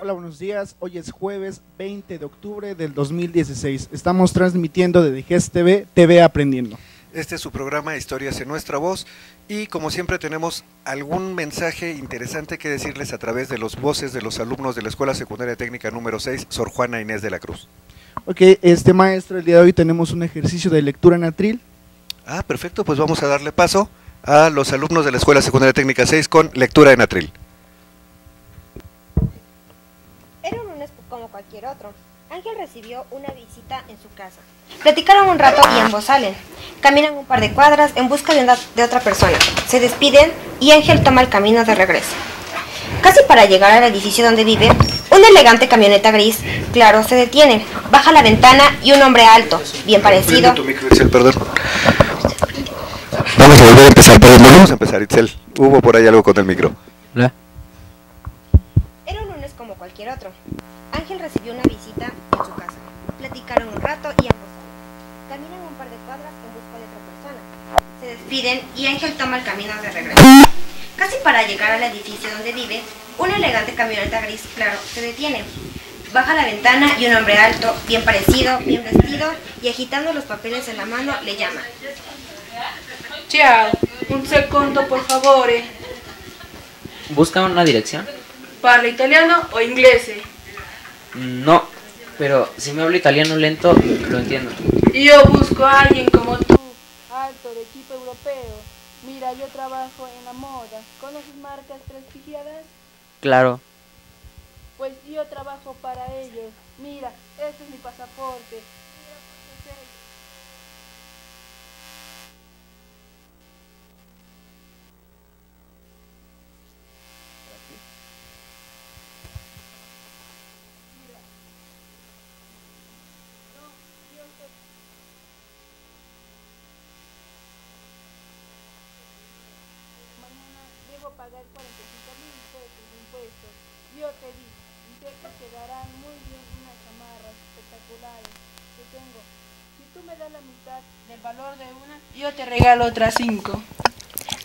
Hola, buenos días. Hoy es jueves 20 de octubre del 2016. Estamos transmitiendo de Diges TV, TV Aprendiendo. Este es su programa Historias en nuestra voz y como siempre tenemos algún mensaje interesante que decirles a través de los voces de los alumnos de la Escuela Secundaria Técnica número 6, Sor Juana Inés de la Cruz. Ok, este maestro, el día de hoy tenemos un ejercicio de lectura en atril. Ah, perfecto, pues vamos a darle paso a los alumnos de la Escuela Secundaria Técnica 6 con lectura en atril. Era un lunes como cualquier otro. Ángel recibió una visita en su casa. Platicaron un rato y ambos salen. Caminan un par de cuadras en busca de, una- de otra persona. Se despiden y Ángel toma el camino de regreso. Casi para llegar al edificio donde vive, una elegante camioneta gris, claro, se detiene. Baja la ventana y un hombre alto, bien parecido, Prende tu micro, Itzel, perdón. Vamos a volver a empezar, perdón, vamos a empezar, Itzel. Hubo por ahí algo con el micro. Era un lunes como cualquier otro. Ángel recibió una visita en su casa. Platicaron un rato y ambos salen. Caminan un par de cuadras en busca de otra persona. Se despiden y Ángel toma el camino de regreso. Casi para llegar al edificio donde vive, una elegante camioneta gris claro se detiene. Baja la ventana y un hombre alto, bien parecido, bien vestido y agitando los papeles en la mano le llama. Ciao, un secondo por favore. ¿Busca una dirección? ¿Parla italiano o inglese? No, pero si me hablo italiano lento, lo entiendo. Yo busco a alguien como tú, alto, de tipo europeo. Mira, yo trabajo en la moda. ¿Conoces marcas prestigiadas? Claro. Pues yo trabajo para ellos. Mira, este es mi pasaporte. Mira, pues, es él. Mañana debo pagar 45 mil pesos de impuestos. Yo te di, y sé que quedarán muy bien unas chamarras espectaculares que tengo. Si tú me das la mitad del valor de una, yo te regalo otras cinco.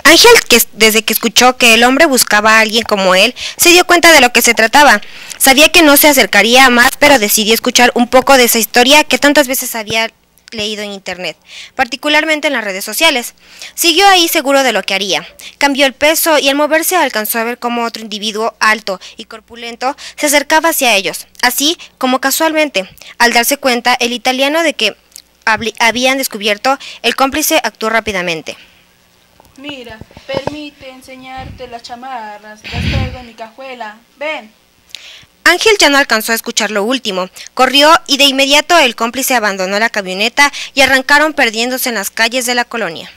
Ángel, que desde que escuchó que el hombre buscaba a alguien como él, se dio cuenta de lo que se trataba. Sabía que no se acercaría a más, pero decidió escuchar un poco de esa historia que tantas veces había leído en internet, particularmente en las redes sociales. Siguió ahí seguro de lo que haría. Cambió el peso y al moverse alcanzó a ver cómo otro individuo alto y corpulento se acercaba hacia ellos, así como casualmente. Al darse cuenta el italiano de que habían descubierto, el cómplice actuó rápidamente. Mira, permite enseñarte las chamarras. Las traigo en mi cajuela. Ven. Ángel ya no alcanzó a escuchar lo último. Corrió y de inmediato el cómplice abandonó la camioneta y arrancaron perdiéndose en las calles de la colonia.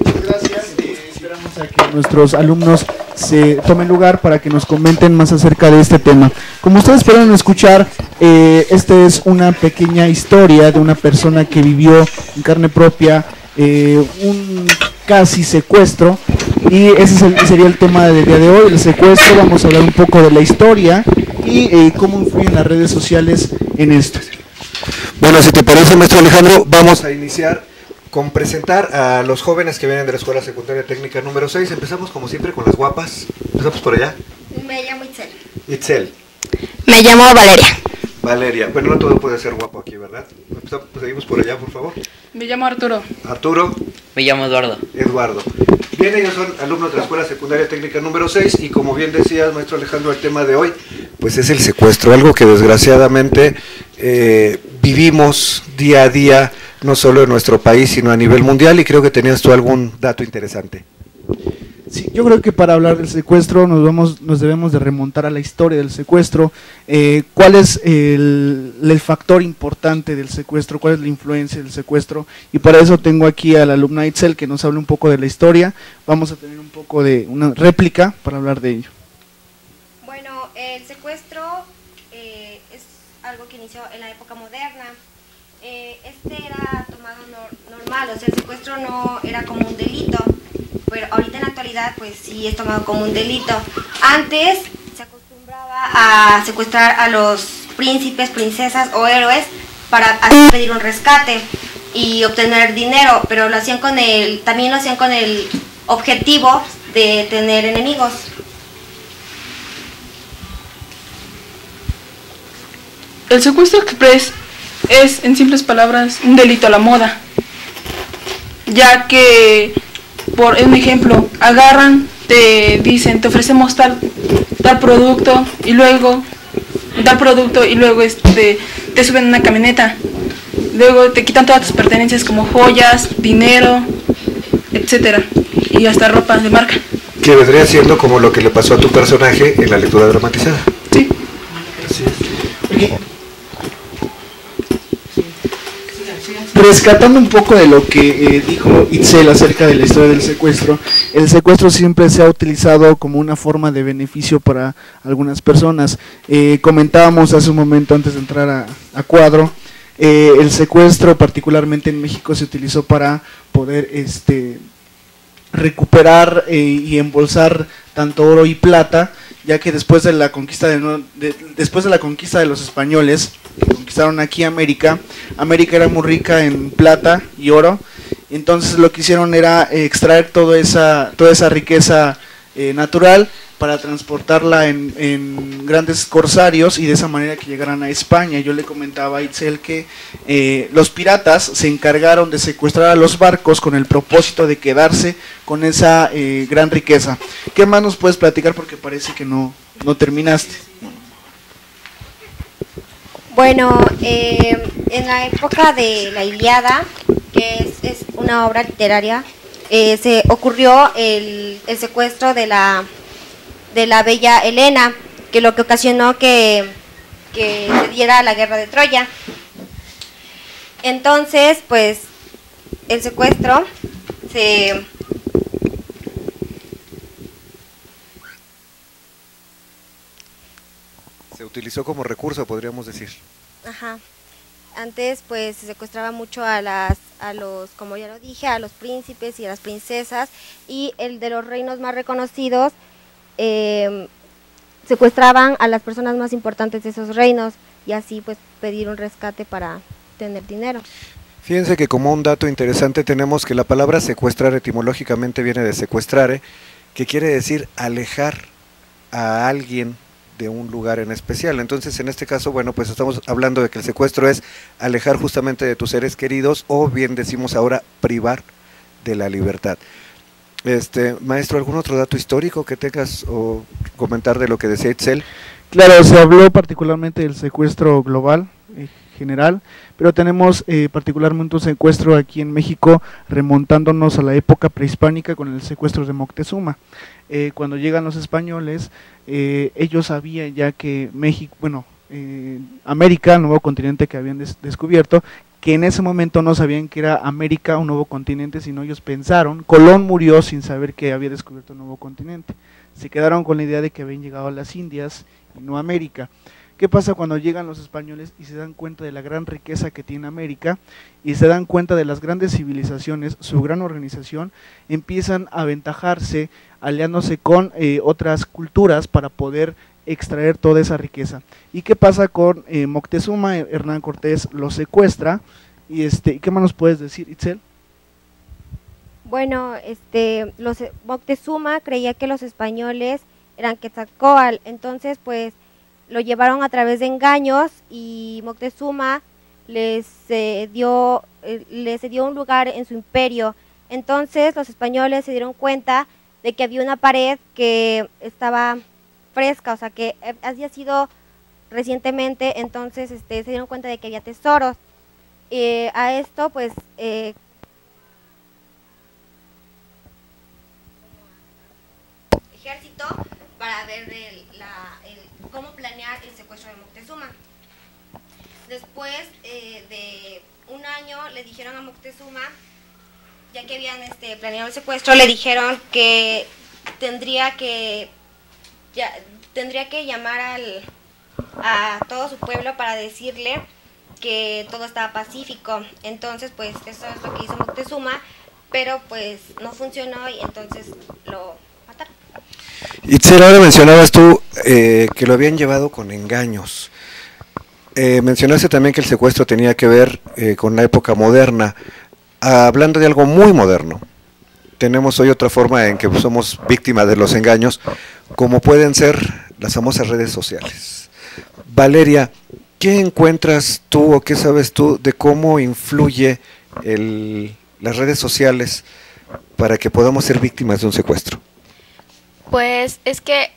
muchas gracias. Eh, esperamos a que nuestros alumnos se tomen lugar para que nos comenten más acerca de este tema. Como ustedes pudieron escuchar, eh, esta es una pequeña historia de una persona que vivió en carne propia eh, un casi secuestro y ese sería el tema del día de hoy, el secuestro. Vamos a hablar un poco de la historia y eh, cómo influyen las redes sociales en esto. Bueno, si te parece, maestro Alejandro, vamos a iniciar con presentar a los jóvenes que vienen de la Escuela Secundaria Técnica número 6. Empezamos como siempre con las guapas. Empezamos por allá. Me llamo Itzel. Itzel, Me llamo Valeria. Valeria. Bueno, no todo puede ser guapo aquí, ¿verdad? Empezamos- Seguimos por allá, por favor. Me llamo Arturo. Arturo, Me llamo Eduardo. Eduardo. Bien, ellos son alumnos de la Escuela Secundaria Técnica número 6 y como bien decías, maestro Alejandro, el tema de hoy, pues es el secuestro, algo que desgraciadamente eh, vivimos día a día, no solo en nuestro país, sino a nivel mundial y creo que tenías tú algún dato interesante. Sí, yo creo que para hablar del secuestro nos vamos, nos debemos de remontar a la historia del secuestro. Eh, ¿Cuál es el, el factor importante del secuestro? ¿Cuál es la influencia del secuestro? Y para eso tengo aquí a la alumna Itzel que nos hable un poco de la historia. Vamos a tener un poco de una réplica para hablar de ello. Bueno, el secuestro eh, es algo que inició en la época moderna. Eh, este era tomado nor- normal, o sea, el secuestro no era como un delito, pero ahorita en la actualidad pues sí es tomado como un delito. Antes se acostumbraba a secuestrar a los príncipes, princesas o héroes para pedir un rescate y obtener dinero, pero lo hacían con el, también lo hacían con el objetivo de tener enemigos. El secuestro express es, en simples palabras, un delito a la moda, ya que, por un ejemplo, agarran, te dicen, te ofrecemos tal, tal producto y luego, tal producto y luego este, te suben a una camioneta, luego te quitan todas tus pertenencias como joyas, dinero, etcétera, y hasta ropa de marca. Que vendría siendo como lo que le pasó a tu personaje en la lectura dramatizada. Sí. Así es. Rescatando un poco de lo que eh, dijo Itzel acerca de la historia del secuestro, el secuestro siempre se ha utilizado como una forma de beneficio para algunas personas. Eh, comentábamos hace un momento antes de entrar a, cuadro, eh, el secuestro particularmente en México se utilizó para poder este, recuperar y embolsar tanto oro y plata, ya que después de la conquista de, de- después de la conquista de los españoles conquistaron aquí América, América era muy rica en plata y oro, entonces lo que hicieron era eh, extraer toda esa toda esa riqueza eh, natural para transportarla en, en grandes corsarios y de esa manera que llegaran a España. Yo le comentaba a Itzel que eh, los piratas se encargaron de secuestrar a los barcos con el propósito de quedarse con esa eh, gran riqueza. ¿Qué más nos puedes platicar? Porque parece que no, no terminaste. Bueno, eh, en la época de la Iliada, que es, una obra literaria, eh, se ocurrió el, el secuestro de la, de la bella Helena, que lo que ocasionó que, que se diera la guerra de Troya. Entonces, pues, el secuestro se, Se utilizó como recurso, podríamos decir. Ajá. Antes pues se secuestraba mucho a las a los como ya lo dije, a los príncipes y a las princesas y el de los reinos más reconocidos eh, secuestraban a las personas más importantes de esos reinos y así pues pedir un rescate para tener dinero. Fíjense que como un dato interesante tenemos que la palabra secuestrar etimológicamente viene de secuestrare, que quiere decir alejar a alguien de un lugar en especial. Entonces, en este caso, bueno, pues estamos hablando de que el secuestro es alejar justamente de tus seres queridos o bien decimos ahora privar de la libertad. Este, maestro, ¿algún otro dato histórico que tengas o comentar de lo que decía Itzel? Claro, se habló particularmente del secuestro global eh, general, pero tenemos eh, particularmente un secuestro aquí en México remontándonos a la época prehispánica con el secuestro de Moctezuma. Eh, cuando llegan los españoles, eh, ellos sabían ya que México, bueno, eh, América, el nuevo continente que habían des- descubierto, que en ese momento no sabían que era América un nuevo continente, sino ellos pensaron, Colón murió sin saber que había descubierto un nuevo continente. Se quedaron con la idea de que habían llegado a las Indias y no a América. ¿Qué pasa cuando llegan los españoles y se dan cuenta de la gran riqueza que tiene América y se dan cuenta de las grandes civilizaciones, su gran organización, empiezan a aventajarse aliándose con eh, otras culturas para poder extraer toda esa riqueza. ¿Y qué pasa con eh, Moctezuma? Hernán Cortés lo secuestra y este, ¿qué más nos puedes decir, Itzel? Bueno, este, Moctezuma creía que los españoles eran Quetzalcóatl, entonces pues lo llevaron a través de engaños y Moctezuma les eh, dio eh, les dio un lugar en su imperio. Entonces los españoles se dieron cuenta de que había una pared que estaba fresca, o sea que había sido recientemente, entonces este, se dieron cuenta de que había tesoros. Eh, a esto pues ejército para ver el- la- cómo planear el secuestro de Moctezuma. Después eh, de un año le dijeron a Moctezuma, ya que habían este, planeado el secuestro, le dijeron que tendría que ya- tendría que llamar al, a todo su pueblo para decirle que todo estaba pacífico. Entonces, pues eso es lo que hizo Moctezuma, pero pues no funcionó y entonces lo. Itzel, ahora mencionabas tú eh, que lo habían llevado con engaños. Eh, mencionaste también que el secuestro tenía que ver eh, con la época moderna. Ah, hablando de algo muy moderno, tenemos hoy otra forma en que somos víctimas de los engaños, como pueden ser las famosas redes sociales. Valeria, ¿qué encuentras tú o qué sabes tú de cómo influye las redes sociales para que podamos ser víctimas de un secuestro? Pues es que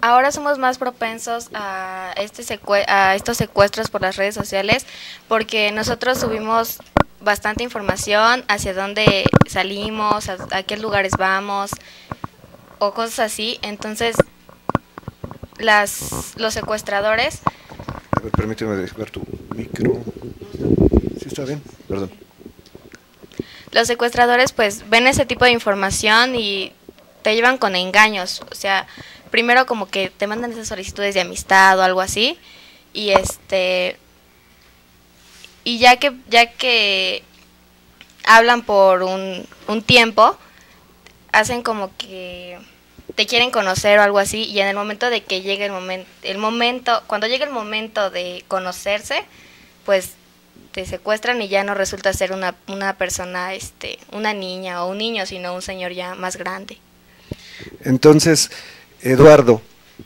ahora somos más propensos a, este secue- a estos secuestros por las redes sociales porque nosotros subimos bastante información hacia dónde salimos, a, a qué lugares vamos o cosas así. Entonces, las, los secuestradores A ver, permíteme despegar tu micro. ¿Sí está bien? Perdón. los secuestradores pues ven ese tipo de información y te llevan con engaños, o sea, primero como que te mandan esas solicitudes de amistad o algo así y este y ya que ya que hablan por un, un tiempo hacen como que te quieren conocer o algo así y en el momento de que llegue el momento el momento cuando llegue el momento de conocerse pues te secuestran y ya no resulta ser una, una persona, este, una niña o un niño, sino un señor ya más grande. Entonces, Eduardo,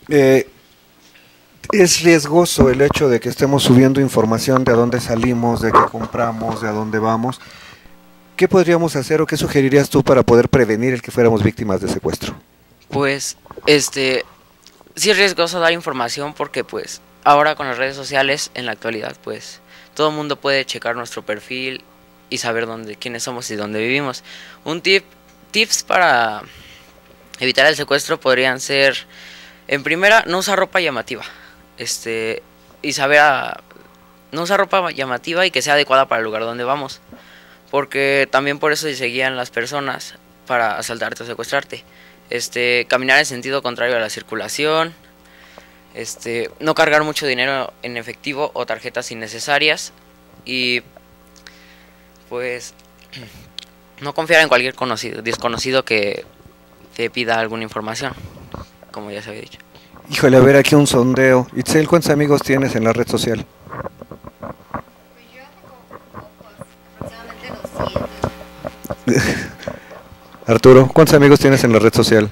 eh, es riesgoso el hecho de que estemos subiendo información de a dónde salimos, de qué compramos, de a dónde vamos. ¿Qué podríamos hacer o qué sugerirías tú para poder prevenir el que fuéramos víctimas de secuestro? Pues, este, sí es riesgoso dar información porque pues ahora con las redes sociales en la actualidad pues todo el mundo puede checar nuestro perfil y saber dónde, quiénes somos y dónde vivimos. Un tip, tips para evitar el secuestro podrían ser, en primera, no usar ropa llamativa, este, y saber a, no usar ropa llamativa y que sea adecuada para el lugar donde vamos, porque también por eso se seguían las personas para asaltarte o secuestrarte. Este, caminar en sentido contrario a la circulación, este, no cargar mucho dinero en efectivo o tarjetas innecesarias y pues no confiar en cualquier conocido, desconocido que te pida alguna información, como ya se había dicho. Híjole, a ver aquí un sondeo. Itzel, ¿cuántos amigos tienes en la red social? Pues yo tengo pocos, aproximadamente 200. Arturo, ¿cuántos amigos tienes en la red social?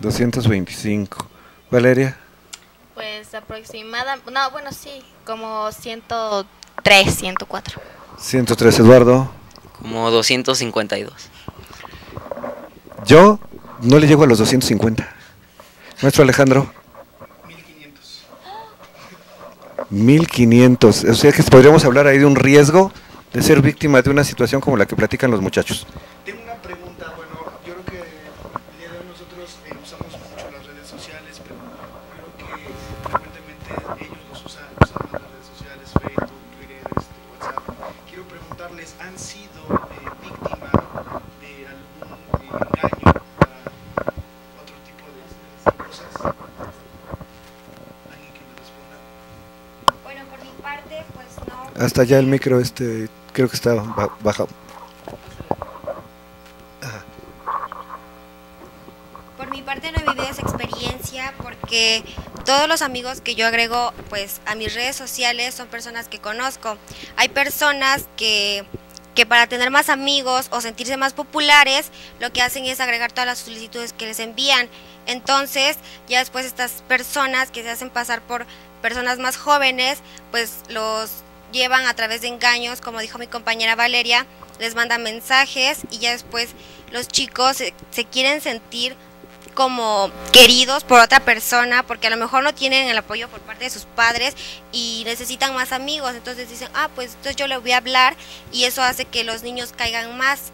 225. Valeria, Pues aproximada, no, bueno, sí, como 103, 104. 103. Eduardo, Como 252. Yo no le llego a los 250. Nuestro Alejandro. 1500. O sea que podríamos hablar ahí de un riesgo de ser víctima de una situación como la que platican los muchachos. Tengo una pregunta, bueno, yo creo que el día de hoy nosotros eh, usamos mucho las redes sociales, pero creo que frecuentemente ellos los usan, usan las redes sociales, Facebook, Twitter, este, WhatsApp. Quiero preguntarles, ¿han sido eh, víctima de algún eh, engaño a otro tipo de, de cosas? ¿Alguien que me responda? Bueno, por mi parte, pues no. Hasta allá el micro este creo que está ba- baja. Por mi parte no he vivido esa experiencia porque todos los amigos que yo agrego pues a mis redes sociales son personas que conozco. Hay personas que, que para tener más amigos o sentirse más populares lo que hacen es agregar todas las solicitudes que les envían. Entonces ya después estas personas que se hacen pasar por personas más jóvenes pues los llevan a través de engaños, como dijo mi compañera Valeria, les mandan mensajes y ya después los chicos se, se quieren sentir como queridos por otra persona porque a lo mejor no tienen el apoyo por parte de sus padres y necesitan más amigos. Entonces dicen ah pues entonces yo le voy a hablar y eso hace que los niños caigan más.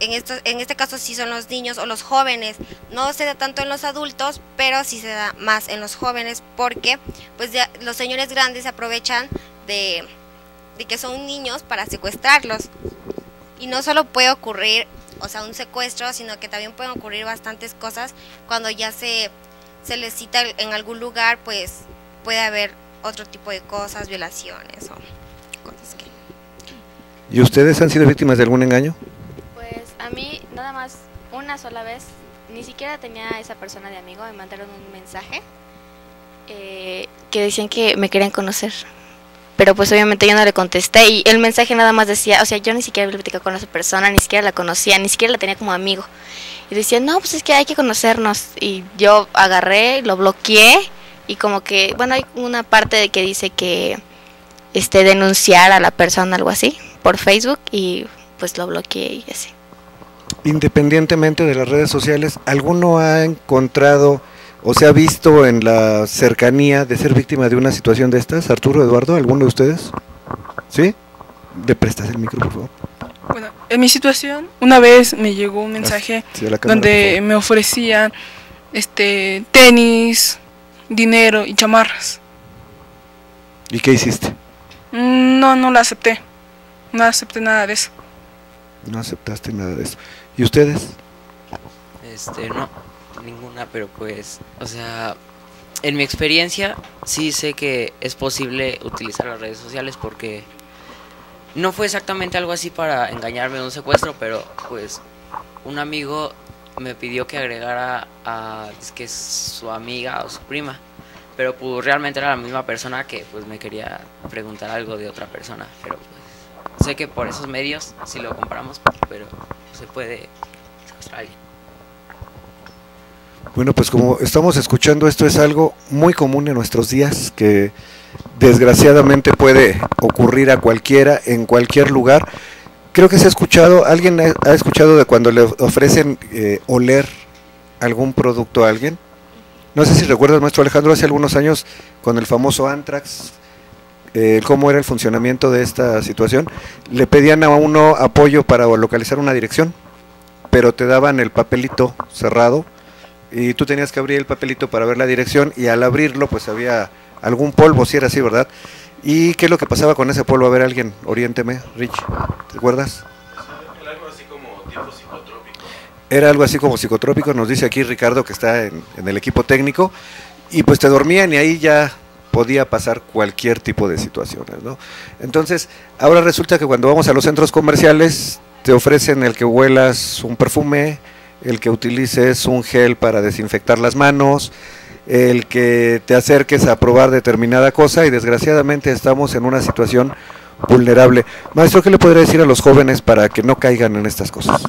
En esto en este caso sí son los niños o los jóvenes. No se da tanto en los adultos pero sí se da más en los jóvenes porque pues ya los señores grandes aprovechan de, de que son niños para secuestrarlos y no solo puede ocurrir, o sea, un secuestro, sino que también pueden ocurrir bastantes cosas cuando ya se, se les cita en algún lugar, pues puede haber otro tipo de cosas, violaciones o cosas que... ¿Y ustedes han sido víctimas de algún engaño? Pues a mí nada más una sola vez, ni siquiera tenía a esa persona de amigo, me mandaron un mensaje eh, que decían que me querían conocer. Pero pues obviamente yo no le contesté y el mensaje nada más decía, o sea, yo ni siquiera había con esa persona, ni siquiera la conocía, ni siquiera la tenía como amigo. Y decía, no, pues es que hay que conocernos. Y yo agarré, lo bloqueé y como que, bueno, hay una parte de que dice que este denunciar a la persona, algo así, por Facebook y pues lo bloqueé y así. Independientemente de las redes sociales, ¿alguno ha encontrado o se ha visto en la cercanía de ser víctima de una situación de estas? Arturo, Eduardo, ¿alguno de ustedes? ¿Sí? ¿Le prestas el micro, por favor? Bueno, en mi situación, una vez me llegó un mensaje Sí, a la cámara, por donde me ofrecían este tenis, dinero y chamarras. ¿Y qué hiciste? Mm, No, no la acepté. No acepté nada de eso. No aceptaste nada de eso. ¿Y ustedes? Este, no, ninguna, pero pues, o sea, en mi experiencia sí sé que es posible utilizar las redes sociales porque no fue exactamente algo así para engañarme de un secuestro, pero pues un amigo me pidió que agregara a es que es su amiga o su prima, pero pues realmente era la misma persona que pues me quería preguntar algo de otra persona, pero pues sé que por esos medios si lo compramos, pero se puede secuestrar a alguien. Bueno, pues como estamos escuchando, esto es algo muy común en nuestros días que desgraciadamente puede ocurrir a cualquiera, en cualquier lugar. Creo que se ha escuchado, alguien ha ha escuchado de cuando le ofrecen eh, oler algún producto a alguien. No sé si recuerdas, maestro Alejandro, hace algunos años con el famoso Antrax, eh, cómo era el funcionamiento de esta situación. Le pedían a uno apoyo para localizar una dirección, pero te daban el papelito cerrado y tú tenías que abrir el papelito para ver la dirección y al abrirlo pues había algún polvo, si era así, ¿verdad? ¿Y qué es lo que pasaba con ese polvo? A ver, alguien, oriénteme, Rich, ¿te acuerdas? Era algo así como psicotrópico, nos dice aquí Ricardo que está en, en el equipo técnico, y pues te dormían y ahí ya podía pasar cualquier tipo de situaciones, ¿no? Entonces, ahora resulta que cuando vamos a los centros comerciales te ofrecen el que huelas un perfume, el que utilices un gel para desinfectar las manos, el que te acerques a probar determinada cosa y desgraciadamente estamos en una situación vulnerable. Maestro, ¿qué le podría decir a los jóvenes para que no caigan en estas cosas?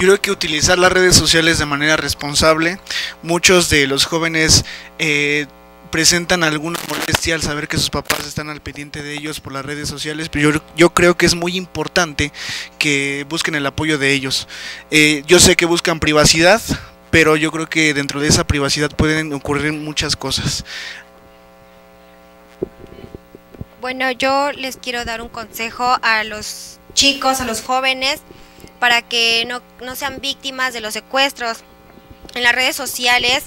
Yo creo que utilizar las redes sociales de manera responsable. Muchos de los jóvenes eh, presentan alguna molestia al saber que sus papás están al pendiente de ellos por las redes sociales, pero yo, yo creo que es muy importante que busquen el apoyo de ellos. Eh, yo sé que buscan privacidad, pero yo creo que dentro de esa privacidad pueden ocurrir muchas cosas. Bueno, yo les quiero dar un consejo a los chicos, a los jóvenes, para que no, no sean víctimas de los secuestros. En las redes sociales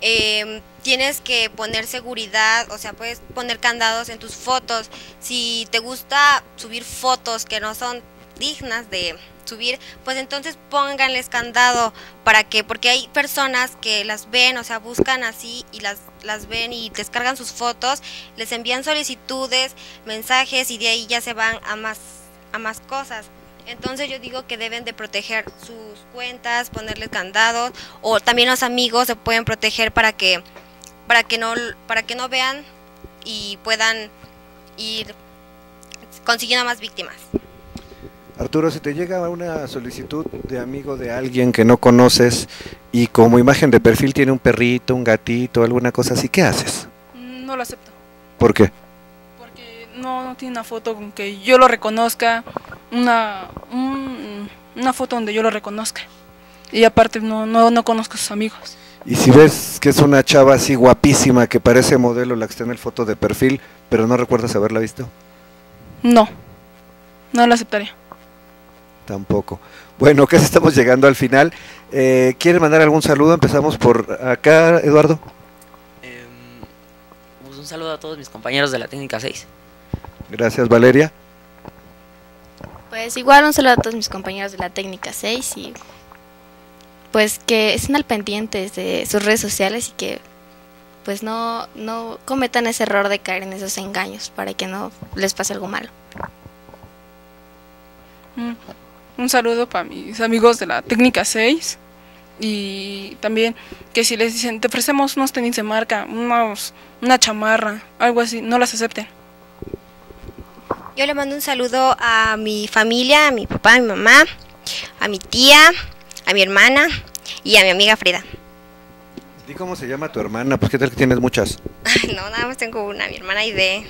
eh, tienes que poner seguridad, o sea, puedes poner candados en tus fotos. Si te gusta subir fotos que no son dignas de subir, pues entonces pónganles candado para que, porque hay personas que las ven, o sea, buscan así y las, las ven y descargan sus fotos, les envían solicitudes, mensajes y de ahí ya se van a más, a más cosas. Entonces yo digo que deben de proteger sus cuentas, ponerles candados o también los amigos se pueden proteger para que para que no para que no vean y puedan ir consiguiendo más víctimas. Arturo, si te llega una solicitud de amigo de alguien que no conoces y como imagen de perfil tiene un perrito, un gatito, alguna cosa así, ¿qué haces? No lo acepto. ¿Por qué? Porque no, no tiene una foto con que yo lo reconozca, una, un- una foto donde yo lo reconozca. Y aparte no, no, no conozco a sus amigos. Y si ves que es una chava así guapísima que parece modelo la que está en el foto de perfil, pero no recuerdas haberla visto, No, no lo aceptaría. tampoco. Bueno, casi estamos llegando al final. Eh, ¿Quieren mandar algún saludo? Empezamos por acá, Eduardo. Em, pues un saludo a todos mis compañeros de la técnica 6. Gracias, Valeria. Pues igual un saludo a todos mis compañeros de la técnica 6 y pues que estén al pendiente de sus redes sociales y que pues no, no cometan ese error de caer en esos engaños para que no les pase algo malo. Mm. Un saludo para mis amigos de la técnica 6 y también que si les dicen te ofrecemos unos tenis de marca, unos, una chamarra, algo así, no las acepten. Yo le mando un saludo a mi familia, a mi papá, a mi mamá, a mi tía, a mi hermana y a mi amiga Frida. ¿Y cómo se llama tu hermana? Pues qué tal que tienes muchas. no, nada más tengo una, mi hermana Aide.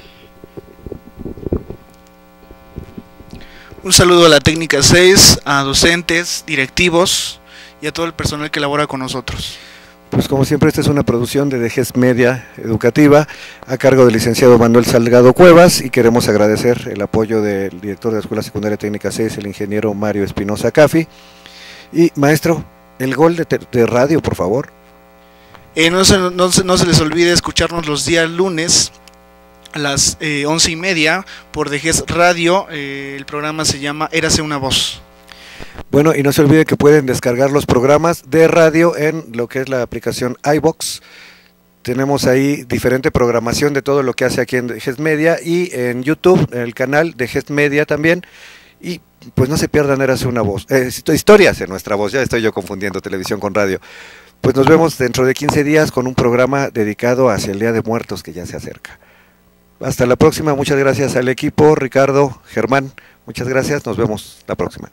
Un saludo a la técnica 6, a docentes, directivos y a todo el personal que labora con nosotros. Pues como siempre, esta es una producción de DGES Media Educativa a cargo del licenciado Manuel Salgado Cuevas y queremos agradecer el apoyo del director de la Escuela Secundaria Técnica 6, el ingeniero Mario Espinosa Cafi. Y maestro, el gol de, de radio, por favor. Eh, no, se, no, se, no, se, les olvide escucharnos los días lunes a las eh, once y media por DGES Radio. Eh, el programa se llama Érase una voz. Bueno, y no se olvide que pueden descargar los programas de radio en lo que es la aplicación iBox. Tenemos ahí diferente programación de todo lo que hace aquí en Gest Media y en YouTube, en el canal de Gest Media también. Y pues no se pierdan, Érase una voz. Eh, historias en nuestra voz, ya estoy yo confundiendo televisión con radio. Pues nos vemos dentro de 15 días con un programa dedicado hacia el Día de Muertos que ya se acerca. Hasta la próxima, muchas gracias al equipo, Ricardo, Germán, muchas gracias, nos vemos la próxima.